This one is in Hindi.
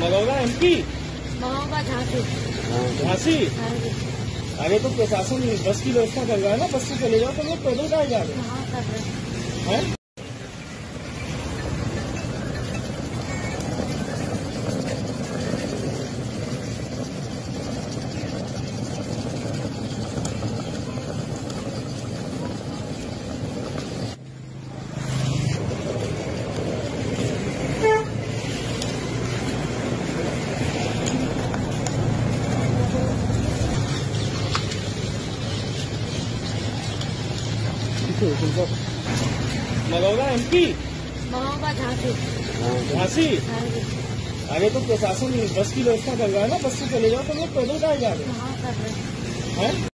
नगौरा एमपी? महोबा झांसी। झांसी? हाँ अरे तो प्रशासन बस की व्यवस्था कर रहा है ना बस से चले जाओ तो लोग पैदल जाए जा रहे हाँ? कर हो तुमको हैं एम पी झांसी। झांसी? हाँ अरे तो प्रशासन बस की व्यवस्था कर रहा है ना बस से चले जाओ तो लोग पैदल जाए जा हाँ। रहे हैं। हैं?